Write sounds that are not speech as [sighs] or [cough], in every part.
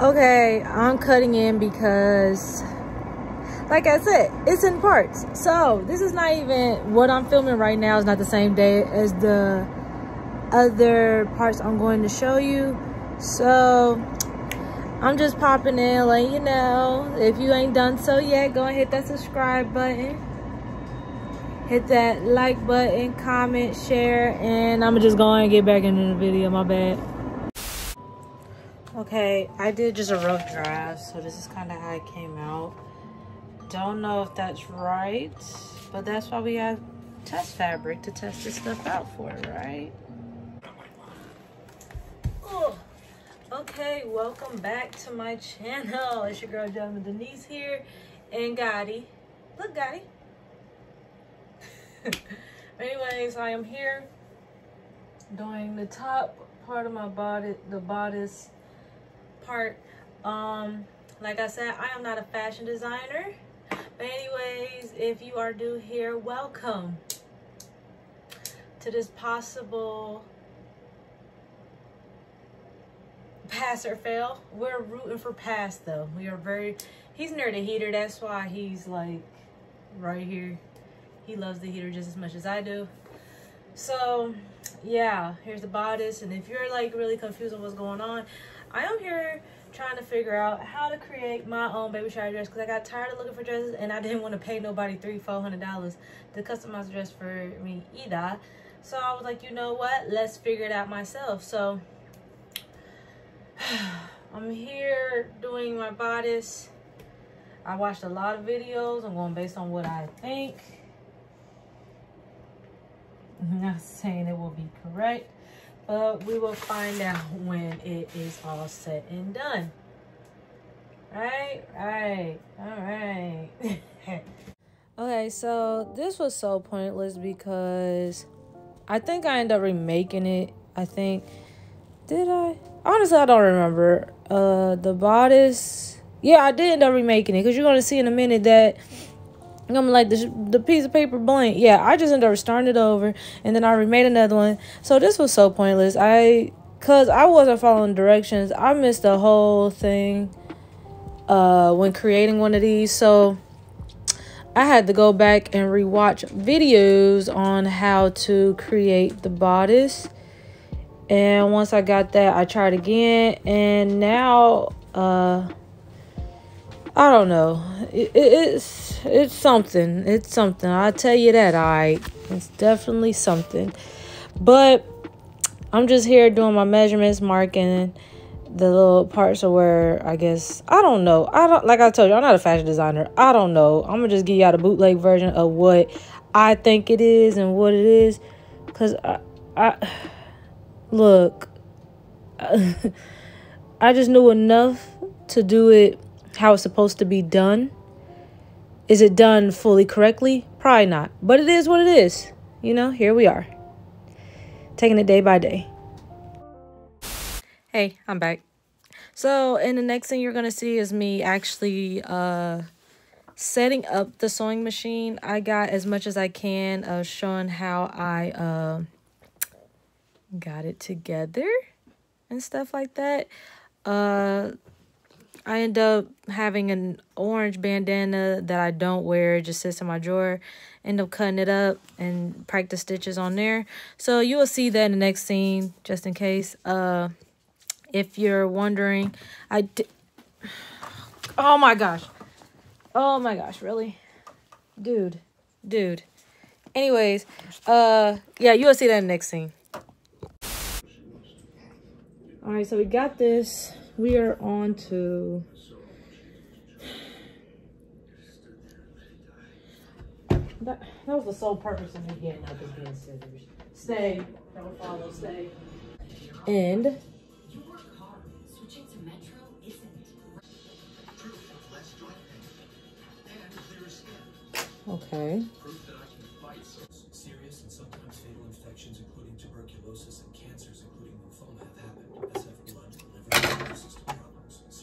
Okay, I'm cutting in because, like I said, it's in parts. So this is not even, what I'm filming right now is not the same day as the other parts I'm going to show you. So I'm just popping in, letting you know. If you ain't done so yet, go and hit that subscribe button. Hit that like button, comment, share, and I'm just going to get back into the video, my bad. Okay, I did just a rough draft, so this is kind of how it came out. Don't know if that's right, but that's why we have test fabric to test this stuff out for, right? Okay, welcome back to my channel. It's your girl, Jazmin Dennise here, and Gotti. Look, Gotti. [laughs] Anyways, I am here doing the top part of my body, the bodice part. Um, like I said, I am not a fashion designer. But anyways, if you are new here, welcome to this possible pass or fail. We're rooting for pass though. We are very, he's near the heater. That's why he's like right here. He loves the heater just as much as I do. So yeah, here's the bodice. And if you're like really confused on what's going on, I am here trying to figure out how to create my own baby shower dress because I got tired of looking for dresses and I didn't want to pay nobody three, four hundred dollars to customize a dress for me either. So I was like, you know what? Let's figure it out myself. So [sighs] I'm here doing my bodice. I watched a lot of videos. I'm going based on what I think. I'm not saying it will be correct but we will find out when it is all said and done. Right, right, all right. [laughs] okay, so this was so pointless because I think I ended up remaking it. I think, did I? Honestly, I don't remember. Uh, the bodice. Yeah, I did end up remaking it because you're going to see in a minute that I'm like the, the piece of paper blank. Yeah, I just ended up starting it over and then I remade another one. So this was so pointless. I cause I wasn't following directions. I missed the whole thing uh when creating one of these. So I had to go back and rewatch videos on how to create the bodice. And once I got that, I tried again and now uh I don't know. It, it, it's it's something. It's something. I'll tell you that. All right, it's definitely something. But I'm just here doing my measurements, marking the little parts of where I guess I don't know. I don't like I told you. I'm not a fashion designer. I don't know. I'm gonna just give you out a bootleg version of what I think it is and what it is, cause I I look. [laughs] I just knew enough to do it how it's supposed to be done. Is it done fully correctly? Probably not. But it is what it is. You know, here we are. Taking it day by day. Hey, I'm back. So, and the next thing you're going to see is me actually uh, setting up the sewing machine. I got as much as I can of showing how I uh, got it together and stuff like that. Uh, I end up having an orange bandana that I don't wear. It just sits in my drawer. End up cutting it up and practice stitches on there. So you will see that in the next scene, just in case. Uh, if you're wondering, I did... Oh my gosh. Oh my gosh, really? Dude. Dude. Anyways, uh, yeah, you will see that in the next scene. All right, so we got this we are on to that, that was the sole purpose of me getting up and getting scissors. Stay. Don't follow, stay. And Okay. Serious and sometimes fatal infections, including tuberculosis and cancers, including lymphoma, have happened.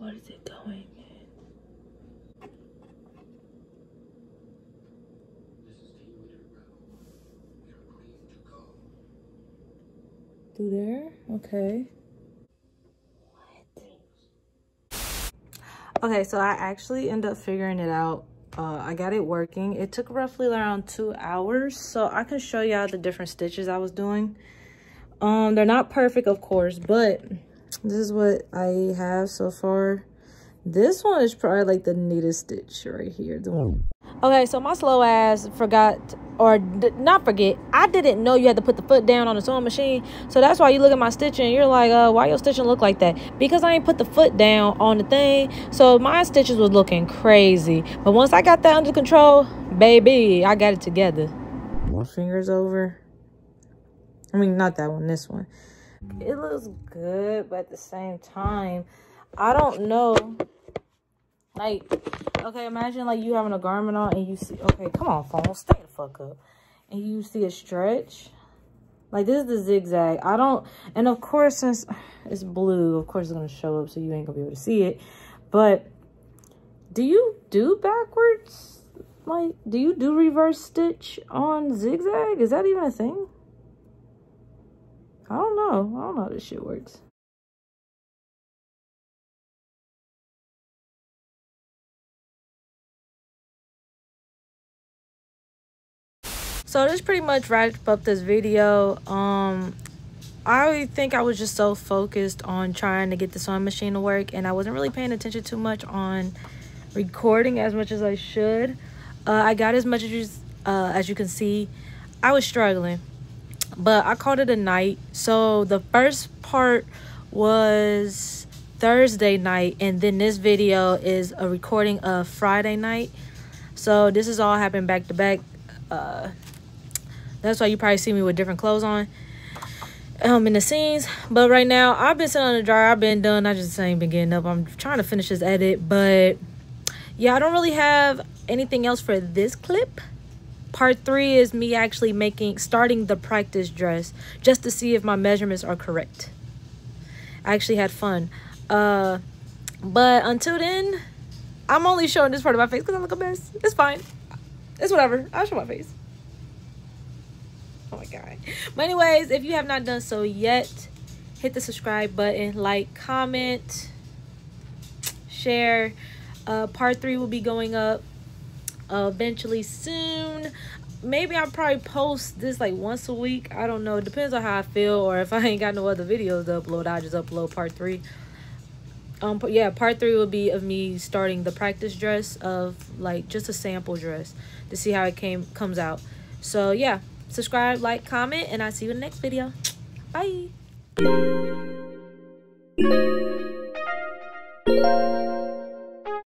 What is it doing, man? Through there? Okay. What? Okay, so I actually end up figuring it out. Uh, I got it working. It took roughly around two hours. So I can show y'all the different stitches I was doing. Um, They're not perfect, of course, but this is what I have so far. This one is probably like the neatest stitch right here. Okay, so my slow ass forgot, or not forget, I didn't know you had to put the foot down on the sewing machine. So that's why you look at my stitching and you're like, uh, why your stitching look like that? Because I ain't put the foot down on the thing. So my stitches was looking crazy. But once I got that under control, baby, I got it together. More fingers over. I mean, not that one, this one it looks good but at the same time i don't know. Like okay imagine like you having a garment on and you see okay come on phone stay the fuck up. And you see a stretch. Like this is the zigzag. I don't and of course since it's blue of course it's gonna show up so you ain't gonna be able to see it. But do you do backwards? Like do you do reverse stitch on zigzag? Is that even a thing I don't know. I don't know how this shit works. So this pretty much wraps up this video. Um, I think I was just so focused on trying to get the sewing machine to work and I wasn't really paying attention too much on recording as much as I should. Uh, I got as much as, uh, as you can see. I was struggling but I called it a night. So the first part was Thursday night and then this video is a recording of Friday night. So this is all happened back to back. Uh, that's why you probably see me with different clothes on um in the scenes but right now i've been sitting on the dryer i've been done i just ain't been getting up i'm trying to finish this edit but yeah i don't really have anything else for this clip part three is me actually making starting the practice dress just to see if my measurements are correct. I actually had fun. Uh but until then i'm only showing this part of my face because i look a mess. It's fine. It's whatever. I'll show my face. Oh my god. But anyways if you have not done so yet hit the subscribe button like comment share. Uh part three will be going up uh, eventually soon. Maybe i'll probably post this like once a week. I don't know. It depends on how i feel or if [laughs] i ain't got no other videos to upload. I just upload part three. Um yeah part three will be of me starting the practice dress of like just a sample dress to see how it came comes out. So yeah. Subscribe like comment and i'll see you in the next video. Bye